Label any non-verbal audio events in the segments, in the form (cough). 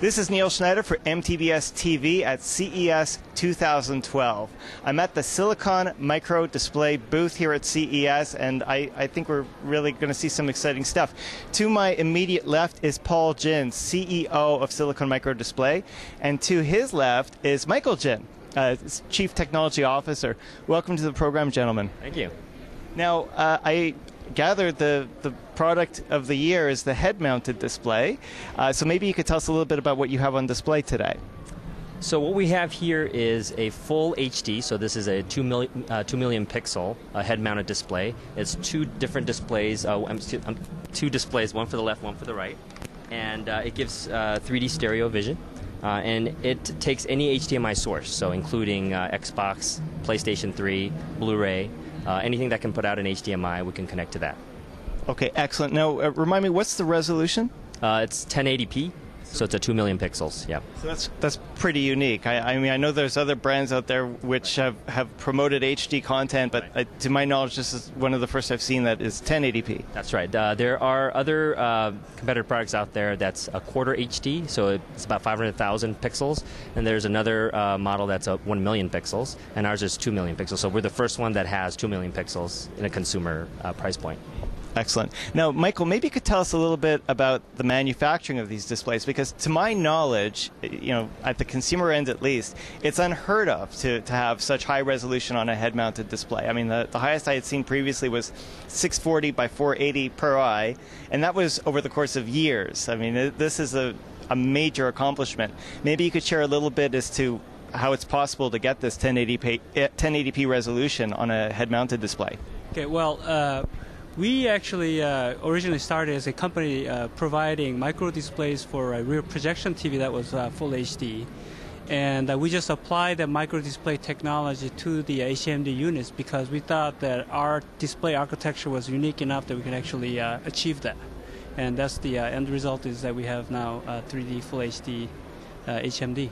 This is Neil Schneider for MTBS TV at CES 2012. I'm at the Silicon Micro Display booth here at CES, and I, I think we're really going to see some exciting stuff. To my immediate left is Paul Jin, CEO of Silicon Micro Display, and to his left is Michael Jin, uh, Chief Technology Officer. Welcome to the program, gentlemen. Thank you. Now, uh, I gather the, the product of the year is the head mounted display. Uh, so maybe you could tell us a little bit about what you have on display today. So what we have here is a full HD. So this is a two million, uh, two million pixel uh, head-mounted display. It's two different displays, uh, two displays, one for the left, one for the right, and uh, it gives 3D uh, stereo vision. Uh, and it takes any HDMI source, so including Xbox, PlayStation 3, Blu-ray, uh, anything that can put out an HDMI, we can connect to that. Okay, excellent. Now, uh, remind me, what's the resolution? Uh, it's 1080p. So it's a two million pixels. Yeah. So that's that's pretty unique. I, I, mean, I know there's other brands out there which have, have promoted HD content, but right. uh, to my knowledge, this is one of the first I've seen that is 1080p. That's right. Uh, there are other uh, competitor products out there that's a quarter HD, so it's about 500,000 pixels, and there's another uh, model that's a one million pixels, and ours is two million pixels. So we're the first one that has two million pixels in a consumer uh, price point. Excellent. Now, Michael, maybe you could tell us a little bit about the manufacturing of these displays, because to my knowledge, you know, at the consumer end at least, it's unheard of to, to have such high resolution on a head-mounted display. I mean, the, the highest I had seen previously was 640 by 480 per eye, and that was over the course of years. I mean, it, this is a, a major accomplishment. Maybe you could share a little bit as to how it's possible to get this 1080p, 1080p resolution on a head-mounted display. Okay, well, uh we actually uh, originally started as a company uh, providing micro displays for a rear projection TV that was uh, full HD. And uh, we just applied the micro display technology to the HMD units because we thought that our display architecture was unique enough that we could actually uh, achieve that. And that's the uh, end result is that we have now 3D full HD HMD.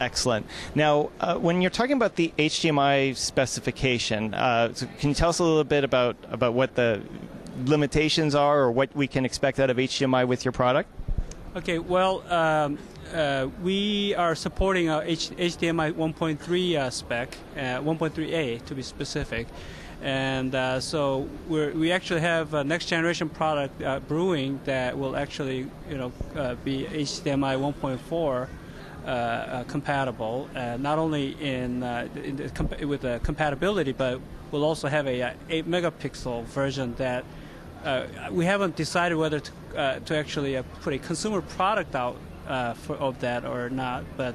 Excellent. Now, uh, when you're talking about the HDMI specification, uh, so can you tell us a little bit about, about what the limitations are or what we can expect out of HDMI with your product? Okay, well, um, uh, we are supporting a H- HDMI 1.3 uh, spec, 1.3A uh, to be specific. And uh, so we actually have a next generation product brewing that will actually, you know, be HDMI 1.4 uh, uh, Uh, uh, compatible, uh, not only in, uh, in comp- with the compatibility, but we'll also have a, 8 megapixel version that we haven't decided whether to, to actually put a consumer product out for, of that or not, but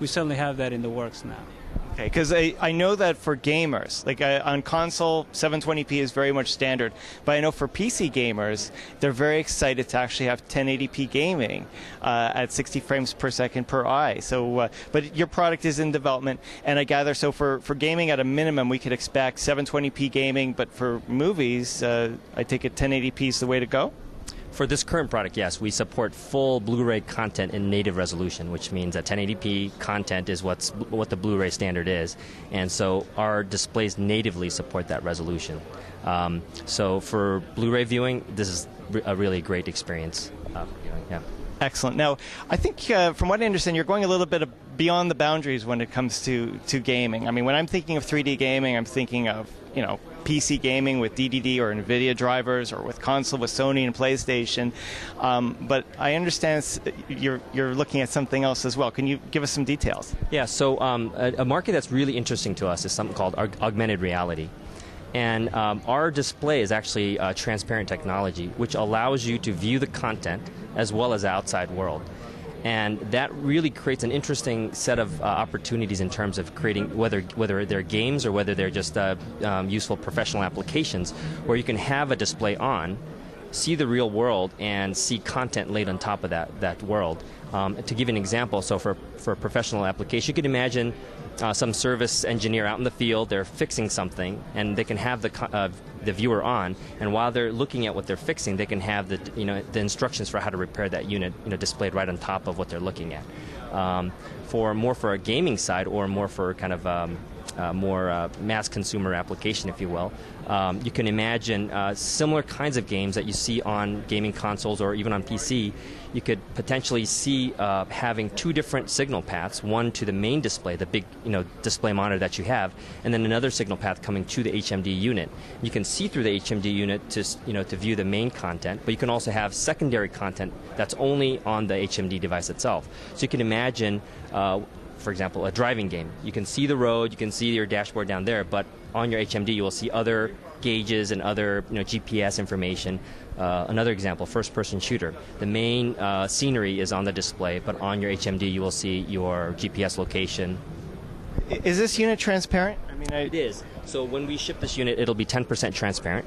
we certainly have that in the works now. Okay, because I, I know that for gamers, like uh, on console, 720p is very much standard. But I know for PC gamers, they're very excited to actually have 1080p gaming uh, at 60 frames per second per eye. So, uh, but your product is in development, and I gather so for, for gaming at a minimum, we could expect 720p gaming. But for movies, uh, I take it 1080p is the way to go. For this current product, yes, we support full Blu-ray content in native resolution, which means that 1080p content is what's what the Blu-ray standard is, and so our displays natively support that resolution. Um, so for Blu-ray viewing, this is a really great experience. Uh, yeah. Excellent. Now, I think uh, from what I understand, you're going a little bit beyond the boundaries when it comes to, to gaming. I mean, when I'm thinking of 3D gaming, I'm thinking of you know PC gaming with DDD or NVIDIA drivers, or with console with Sony and PlayStation. Um, but I understand you're you're looking at something else as well. Can you give us some details? Yeah. So um, a, a, market that's really interesting to us is something called augmented reality. And um, our display is actually transparent technology, which allows you to view the content as well as the outside world and that really creates an interesting set of uh, opportunities in terms of creating whether whether they're games or whether they're just uh, um, useful professional applications where you can have a display on see the real world and see content laid on top of that, that world. Um, to give an example, so for, for a professional application, you could imagine uh, some service engineer out in the field, they're fixing something, and they can have the, uh, the viewer on, and while they're looking at what they're fixing, they can have the, you know, the instructions for how to repair that unit you know, displayed right on top of what they're looking at. Um, for more for a gaming side or more for kind of um, uh, more uh, mass consumer application, if you will, um, you can imagine uh, similar kinds of games that you see on gaming consoles or even on PC. You could potentially see uh, having two different signal paths: one to the main display, the big you know display monitor that you have, and then another signal path coming to the HMD unit. You can see through the HMD unit to you know to view the main content, but you can also have secondary content that's only on the HMD device itself. So you can imagine. For example, a driving game. You can see the road, you can see your dashboard down there, but on your HMD you will see other gauges and other you know, GPS information. Uh, another example, first-person shooter. The main uh, scenery is on the display, but on your HMD you will see your GPS location. Is this unit transparent? I mean, I, It is. So when we ship this unit, it'll be 10% transparent.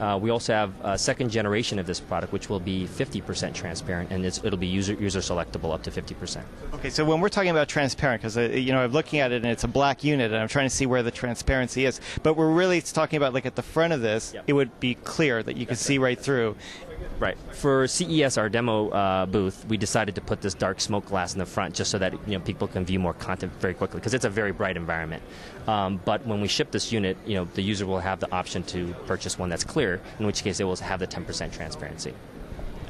Uh, we also have a second generation of this product, which will be 50% transparent, and it's, it'll be user user selectable up to 50%. Okay, so when we're talking about transparent, because uh, you know I'm looking at it and it's a black unit, and I'm trying to see where the transparency is, but we're really talking about like at the front of this, Yep. it would be clear that you can see right through. Right. For CES, our demo uh, booth, we decided to put this dark smoke glass in the front just so that you know people can view more content very quickly because it's a very bright environment. Um, but when we ship this unit, you know the user will have the option to purchase one that's clear, in which case it will have the 10% transparency.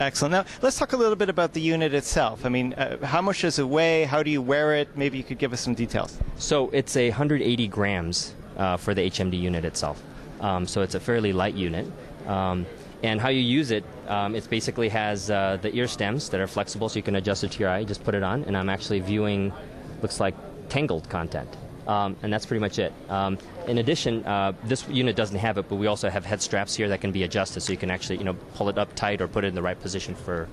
Excellent. Now let's talk a little bit about the unit itself. I mean, uh, how much does it weigh? How do you wear it? Maybe you could give us some details. So it's a 180 grams uh, for the HMD unit itself. Um, so it's a fairly light unit. Um, and how you use it, um, it basically has uh, the ear stems that are flexible, so you can adjust it to your eye. Just put it on, and I'm actually viewing, looks like Tangled content. Um, and that's pretty much it. Um, in addition, uh, this unit doesn't have it, but we also have head straps here that can be adjusted, so you can actually, you know, pull it up tight or put it in the right position for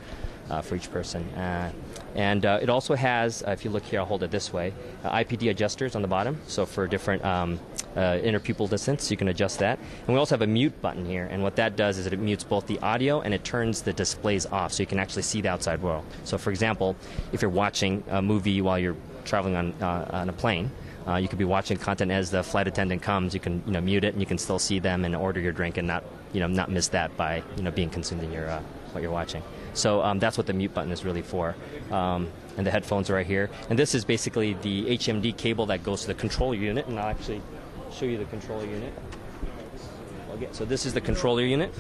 for each person. Uh, and uh, it also has, uh, if you look here, I'll hold it this way, uh, IPD adjusters on the bottom. So for different um, uh, interpupil distance, you can adjust that. And we also have a mute button here. And what that does is it mutes both the audio and it turns the displays off, so you can actually see the outside world. So for example, if you're watching a movie while you're traveling on uh, on a plane. Uh, you could be watching content as the flight attendant comes. You can, you know, mute it, and you can still see them and order your drink, and not, you know, not miss that by, you know, being consumed in your uh, what you're watching. So um, that's what the mute button is really for. Um, and the headphones are right here. And this is basically the HMD cable that goes to the controller unit. And I'll actually show you the controller unit. Okay, so this is the controller unit.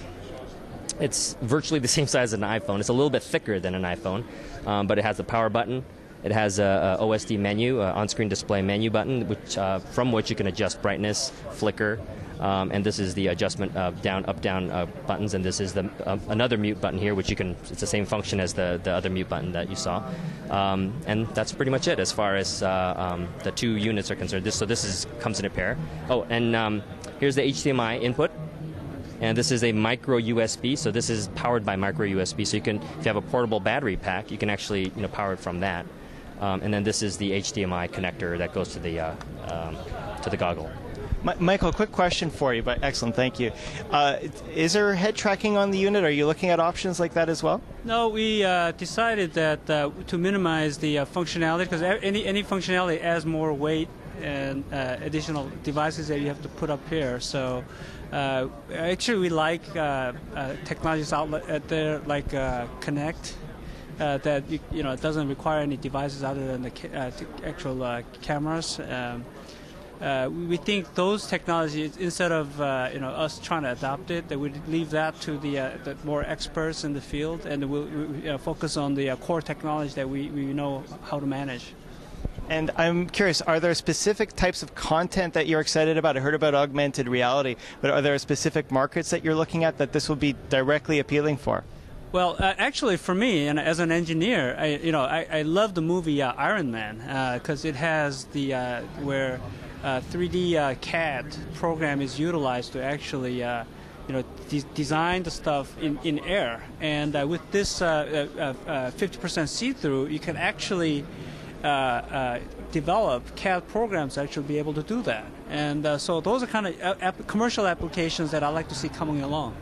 It's virtually the (laughs) same size as an iPhone. It's a little bit thicker than an iPhone, um, but it has the power button. It has a, a OSD menu, on-screen display menu button, which uh, from which you can adjust brightness, flicker, um, and this is the adjustment of down, up, down uh, buttons. And this is the uh, another mute button here, which you can. It's the same function as the, the other mute button that you saw. Um, and that's pretty much it as far as uh, um, the two units are concerned. This so this is comes in a pair. Oh, and um, here's the HDMI input. And this is a micro USB, so this is powered by micro USB. So you can, if you have a portable battery pack, you can actually you know power it from that. Um, and then this is the HDMI connector that goes to the uh, um, to the goggle. Mi- Michael, quick question for you, but excellent, thank you. Uh, is there head tracking on the unit? Are you looking at options like that as well? No, we uh, decided that uh, to minimize the uh, functionality because any any functionality adds more weight and uh, additional devices that you have to put up here. So uh, actually, we like uh, uh, technologies out there like uh, Kinect. Uh, that you, you know it doesn't require any devices other than the ca- uh, actual uh, cameras. Um, uh, we think those technologies, instead of uh, you know us trying to adopt it, that we leave that to the, uh, the more experts in the field, and we'll we, uh, focus on the core technology that we, we know how to manage. And I'm curious, are there specific types of content that you're excited about? I heard about augmented reality, but are there specific markets that you're looking at that this will be directly appealing for? Well, uh, actually, for me, and as an engineer, I, you know, I, I love the movie uh, Iron Man because it has the uh, where uh, 3D uh, CAD program is utilized to actually, uh, you know, de- design the stuff in, in air. And uh, with this uh, uh, uh, 50% see-through, you can actually uh, uh, develop CAD programs to actually be able to do that. And uh, so those are kind of commercial applications that I like to see coming along.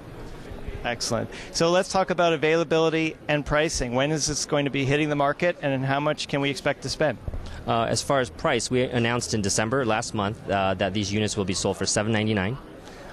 Excellent. So let's talk about availability and pricing. When is this going to be hitting the market, and how much can we expect to spend? Uh, as far as price, we announced in December last month uh, that these units will be sold for $7.99.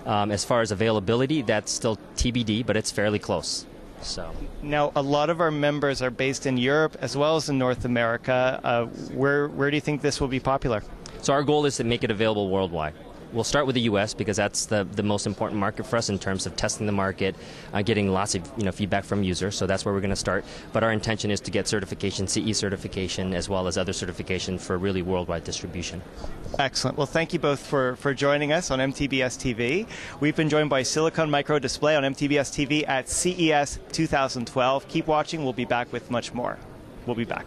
Um, as far as availability, that's still TBD, but it's fairly close. So. Now, a lot of our members are based in Europe as well as in North America. Uh, where where do you think this will be popular? So our goal is to make it available worldwide. We'll start with the U.S. because that's the, the most important market for us in terms of testing the market, uh, getting lots of you know feedback from users. So that's where we're going to start. But our intention is to get certification, CE certification, as well as other certification for really worldwide distribution. Excellent. Well, thank you both for, for joining us on MTBS TV. We've been joined by Silicon Micro Display on MTBS TV at CES 2012. Keep watching. We'll be back with much more. We'll be back.